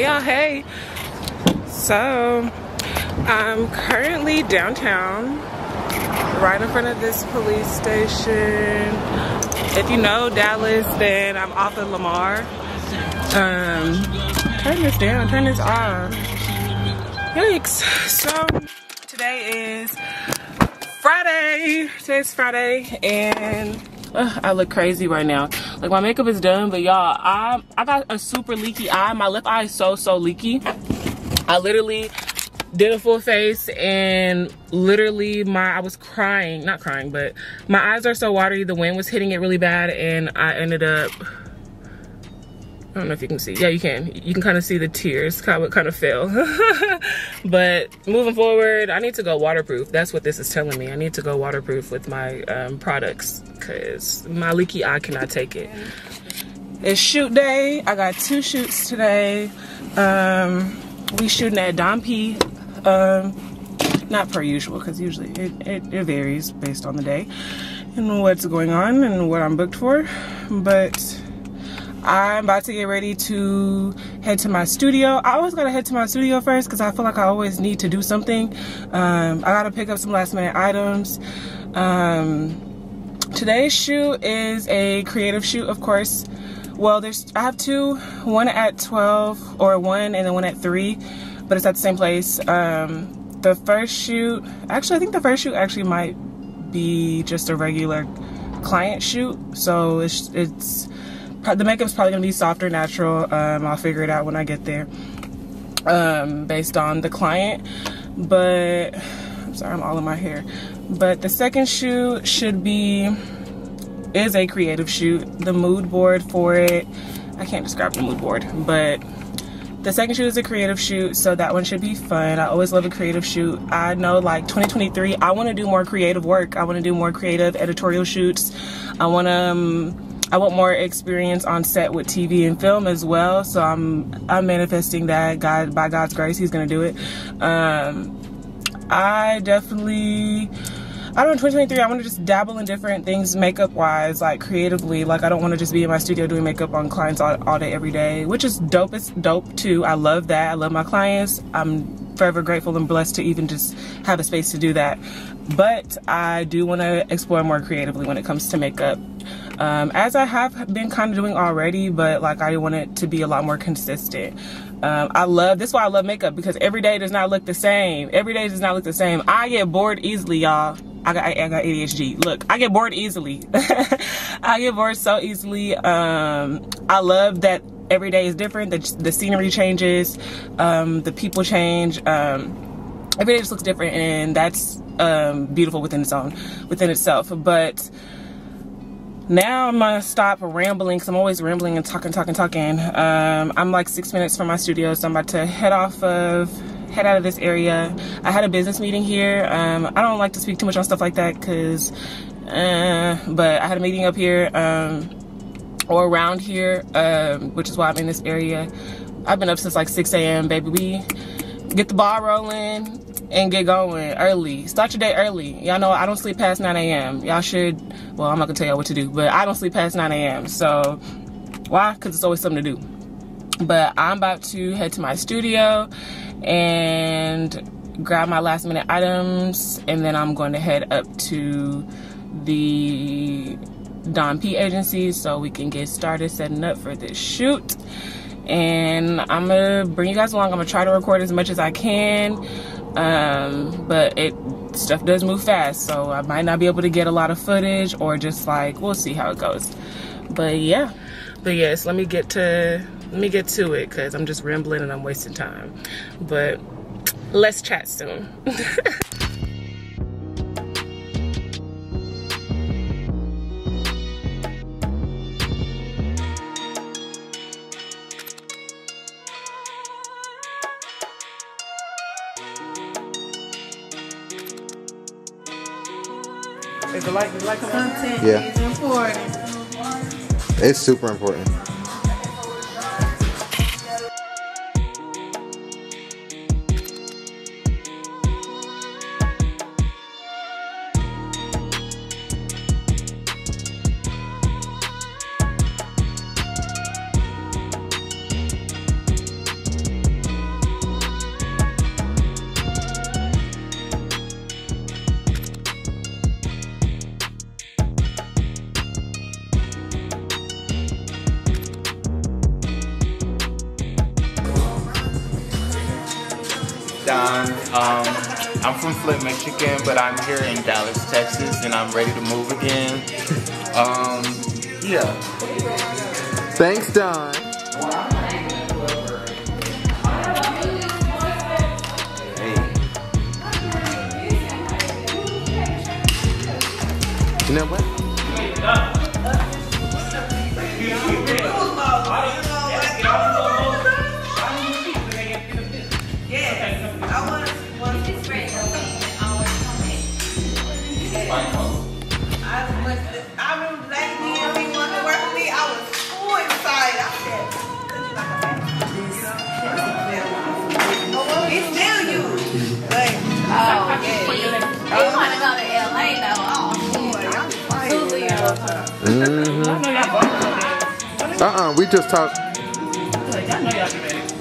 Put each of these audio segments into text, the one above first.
Y'all, hey. So, I'm currently downtown, right in front of this police station. If you know Dallas, then I'm off of Lamar. Um, turn this down, turn this off. Yikes. So, today is Friday. Today's Friday, and uh, I look crazy right now. Like my makeup is done, but y'all, I I got a super leaky eye. My left eye is so so leaky. I literally did a full face and literally my I was crying, not crying, but my eyes are so watery. The wind was hitting it really bad, and I ended up I don't know if you can see. Yeah, you can. You can kind of see the tears kind of kind of fell. but moving forward, I need to go waterproof. That's what this is telling me. I need to go waterproof with my um, products because my leaky eye cannot take it. It's shoot day. I got two shoots today. Um, we shooting at Don P. Um, not per usual because usually it, it, it varies based on the day and what's going on and what I'm booked for. But I'm about to get ready to head to my studio. I always gotta head to my studio first because I feel like I always need to do something. Um, I gotta pick up some last minute items. Um, today's shoot is a creative shoot, of course. Well, there's I have two, one at 12 or one and then one at three, but it's at the same place. Um, the first shoot, actually, I think the first shoot actually might be just a regular client shoot. So it's, it's the makeup's probably gonna be softer, natural. Um, I'll figure it out when I get there, um, based on the client. But I'm sorry, I'm all in my hair. But the second shoot should be is a creative shoot. The mood board for it, I can't describe the mood board, but the second shoot is a creative shoot, so that one should be fun. I always love a creative shoot. I know like 2023, I want to do more creative work. I want to do more creative editorial shoots. I want to um, I want more experience on set with TV and film as well. So I'm I'm manifesting that God by God's grace, He's gonna do it. Um, I definitely. I don't know, 2023, I want to just dabble in different things makeup wise, like creatively. Like, I don't want to just be in my studio doing makeup on clients all, all day, every day, which is dope. It's dope too. I love that. I love my clients. I'm forever grateful and blessed to even just have a space to do that. But I do want to explore more creatively when it comes to makeup um, as I have been kind of doing already, but like I want it to be a lot more consistent. Um, I love, this is why I love makeup because every day does not look the same. Every day does not look the same. I get bored easily, y'all. I got, I got ADHD. Look, I get bored easily. I get bored so easily. Um, I love that every day is different. The, the scenery changes. Um, the people change. Um, every day just looks different and that's um, beautiful within its own, within itself. But now I'm gonna stop rambling because I'm always rambling and talking, talking, talking. Um, I'm like six minutes from my studio, so I'm about to head off of, head out of this area. I had a business meeting here. Um, I don't like to speak too much on stuff like that because, uh, but I had a meeting up here um, or around here, um, which is why I'm in this area. I've been up since like 6 a.m. Baby, we get the ball rolling and get going early. Start your day early. Y'all know I don't sleep past 9 a.m. Y'all should, well, I'm not gonna tell y'all what to do, but I don't sleep past 9 a.m. So, why? Because it's always something to do. But I'm about to head to my studio and grab my last minute items, and then I'm going to head up to the Don P agency so we can get started setting up for this shoot. And I'm gonna bring you guys along. I'm gonna try to record as much as I can um, but it stuff does move fast so i might not be able to get a lot of footage or just like we'll see how it goes. But yeah. But yes let me get to let me get to it because i'm just rambling and i'm wasting time. But let's chat soon The light, Content yeah. is important. It's super important. Um, I'm from Flint, Michigan, but I'm here in Dallas, Texas, and I'm ready to move again. Um, yeah. Thanks, Don. You know what? We just talked.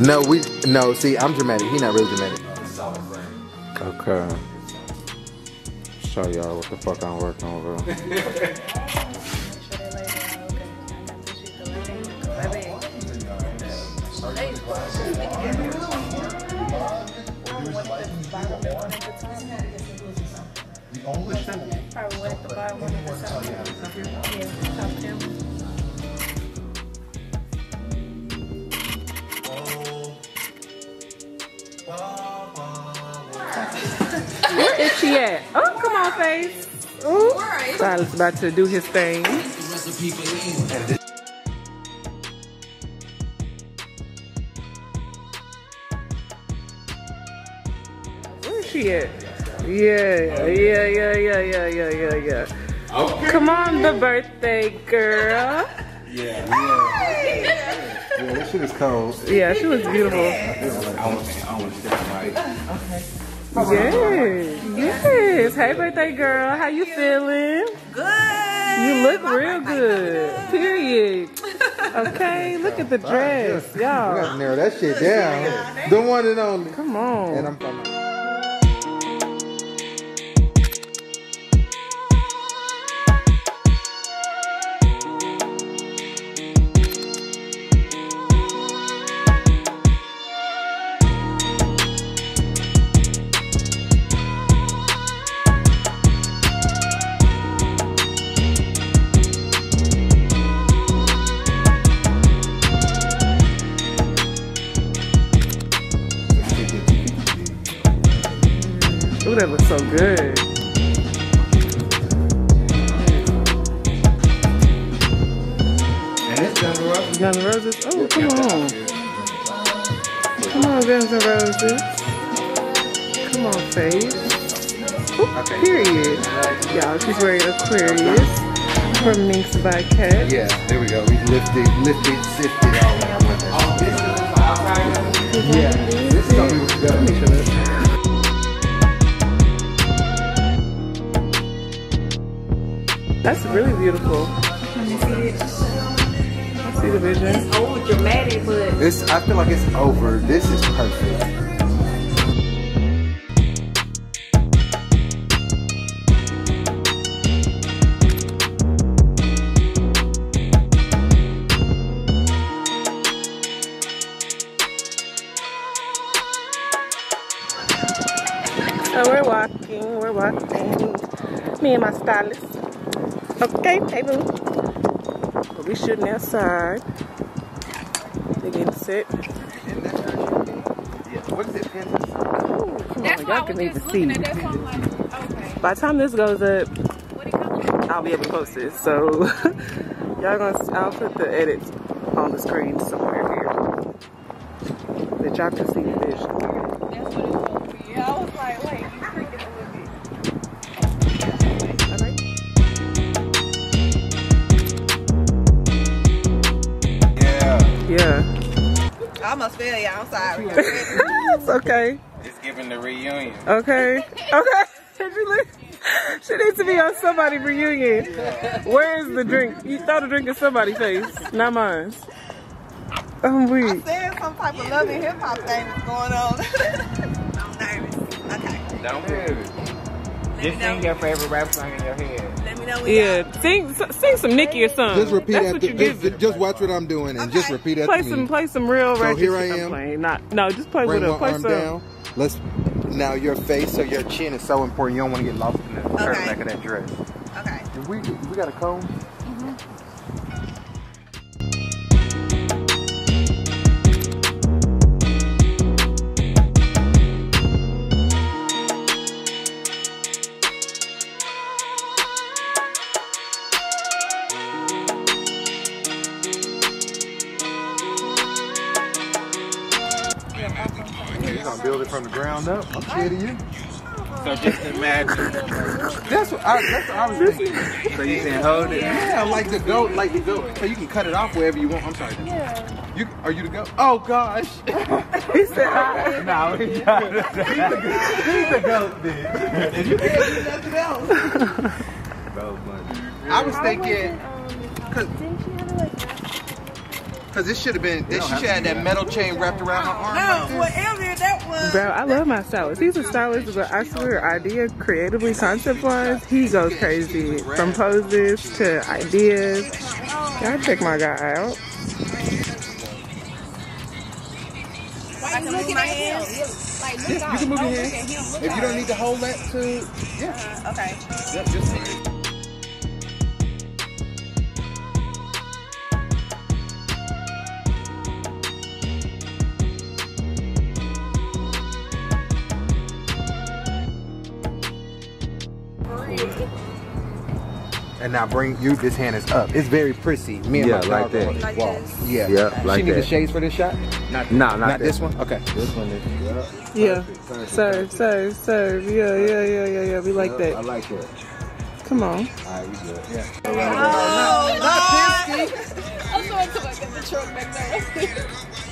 No, we no. See, I'm dramatic. He not really dramatic. Okay. Show y'all what the fuck I'm working on, bro. Where is she at? Oh, come on, face. Ooh. Silas about to do his thing. Where is she at? Yeah, yeah, yeah, yeah, yeah, yeah, yeah, yeah. Okay. Come on, the birthday girl. Yeah, yeah. Yeah, this shit is cold. Yeah, she was beautiful. I want to, I want to step right. Yes, yes. Hey, birthday girl. How you feeling? good. You look My real good. Period. Okay, look at the dress, We y'all. narrow that shit down. The one and only. Come And on. I'm from. That looks so good. And it's done rough. Guns N' Roses. Oh, come on. Come on, Guns N' Roses. Come on, Faith. Ooh, period. Y'all, she's wearing Aquarius from Minx by Cat. Yeah, there we go. We lifted, lifted, sifted all around. Oh, this is the outside. Yeah, this is gonna be what that's. That's really beautiful. Let me see it. I see the vision. Oh, dramatic, but This, I feel like it's over. This is perfect. So we're walking, we're walking. Me and my stylist. Okay, hey boo. But we shooting outside. They getting set. Yeah. What is it? Pinterest? Ooh, come on, y'all can even see. By the time this goes up, I'll be able to post this. So y'all gonna, I'll put the edits on the screen somewhere here. That y'all can see the vision. Yeah. y'all. I'm sorry. it's okay. It's giving the reunion. Okay. Okay. Did you look? She needs to be on somebody reunion. Where is the drink? You throw the drink in somebody's face, not mine. I'm weak. There's some type of love and hip hop thing that's going on. I'm nervous. Okay. Don't worry. Just sing your favorite rap song in your head. Let know when Yeah, sing sing some Nicki or something. Just repeat That's after. what you Just, give. just watch what I'm doing and just repeat after Play me. some play some real So ratchet here I shit. I'm playing. Not no, just play Bring with one it. Play arm some. down. Let's. Now your face or your chin is so important. You don't want to get lost in the Okay. back of that dress. Okay. We we got a comb. From the ground up. I'm scared of you. So just imagine. That's what I, that's what I was thinking. So you can hold it. Yeah, like the goat, like the goat. So you can cut it off wherever you want. I'm sorry. Yeah. You are you the goat? Oh gosh. He said, I, no, he's the goat, bitch. If you can't do nothing else. I was thinking, cause, cause this should have been. This, she should have had that metal chain wrapped around her arm. No, this. whatever that was. Bro, I love my stylist. He's a stylist, but I swear, idea creatively, concept wise, he goes crazy. From poses to ideas. Y'all check my guy out. Why you looking at him? Like, look Yeah, you can move your Don't hand. look at him. Look If you don't need to hold that to, yeah, uh, Okay. yep, just. And now bring you. This hand is up. It's very prissy. Me and Yeah, my like dog that. Like the wall. this? Yeah. Yeah, like she need the that. shades for this shot. Not, Nah, not not that. this one. Okay. This one is. Yeah. Serve, serve, serve. Yeah, yeah, yeah, yeah, yeah. We like I that. I like that. Come on. Alright, we good. Yeah. Oh, Not Lord. Pinsky. I'm sorry to look at the truck back there.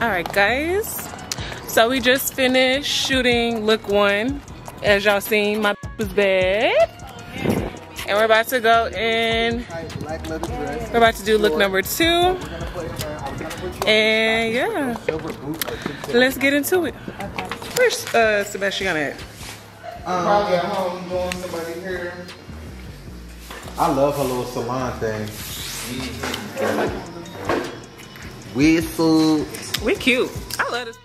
all right, guys. So we just finished shooting look one. As y'all seen, my was bad. And we're about to go in. Black leather dress. We're about to do look number two. We're gonna play around. I'm gonna put you And yeah, silver boots. or some- let's get into it. Where's uh, Sebastian at? Probably at home doing somebody here. I love her little salon thing. Whistle. We cute. I love this.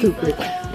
Stupid.